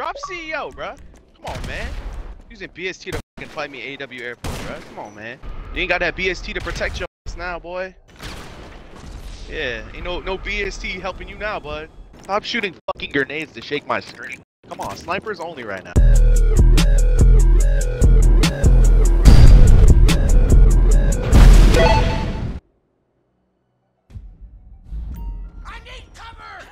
Drop CEO, bruh. Come on, man. Using BST to fucking fight me AW airport, bruh. Come on, man. You ain't got that BST to protect your ass now, boy. Yeah, ain't no no BST helping you now, bud. Stop shooting fucking grenades to shake my screen. Come on, snipers only right now. I need cover!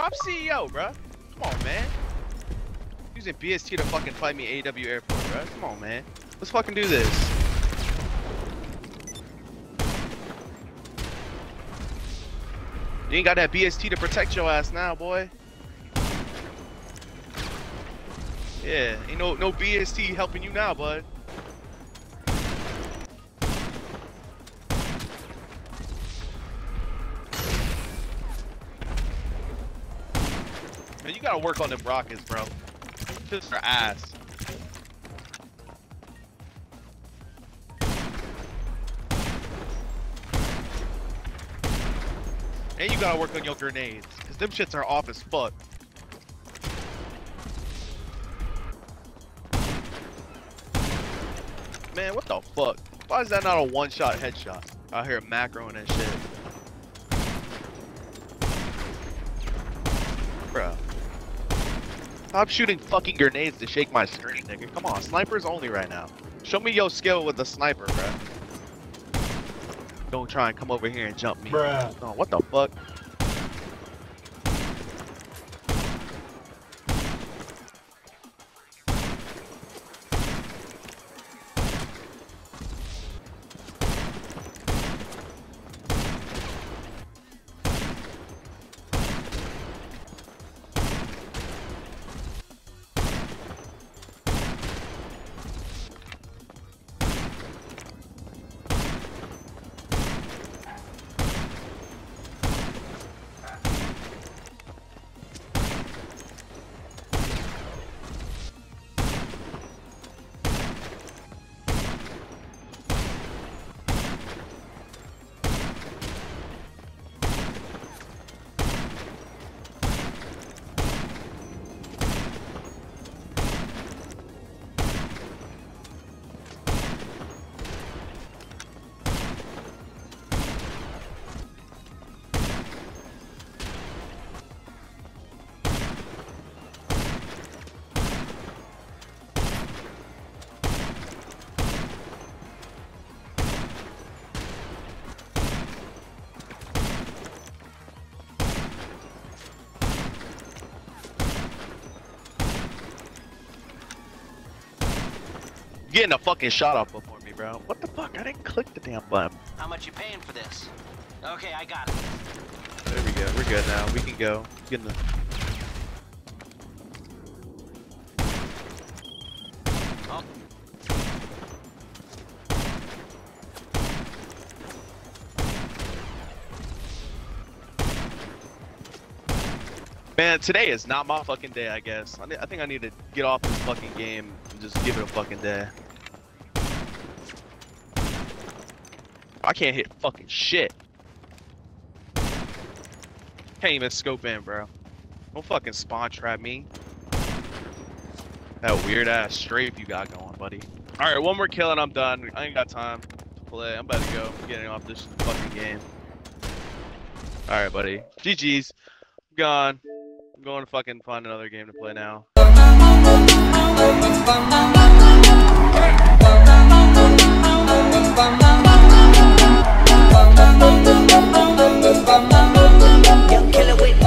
Drop CEO, bro. Come on, man. Using BST to fucking fight me AW airport, bro. Come on, man. Let's fucking do this. You ain't got that BST to protect your ass now, boy. Yeah, ain't no no BST helping you now, bud. Gotta work on them rockets, bro. Just for ass. And you gotta work on your grenades, cause them shits are off as fuck. Man, what the fuck? Why is that not a one-shot headshot? Out here macroing and shit. Bro. Stop shooting fucking grenades to shake my screen, nigga. Come on, snipers only right now. Show me your skill with the sniper, bro. Don't try and come over here and jump me. Bruh. Oh, what the fuck? Getting a fucking shot off before me, bro. What the fuck? I didn't click the damn button. How much you paying for this? Okay, I got it. There we go. We're good now. We can go. Get in the. Man, today is not my fucking day, I guess. I, I think I need to get off this fucking game and just give it a fucking day. I can't hit fucking shit. Can't even scope in, bro. Don't fucking spawn trap me. That weird ass strafe you got going, buddy. Alright, one more kill and I'm done. I ain't got time to play. I'm about to go. I'm getting off this fucking game. Alright, buddy. GG's. I'm gone. I'm going to fucking find another game to play now. You're with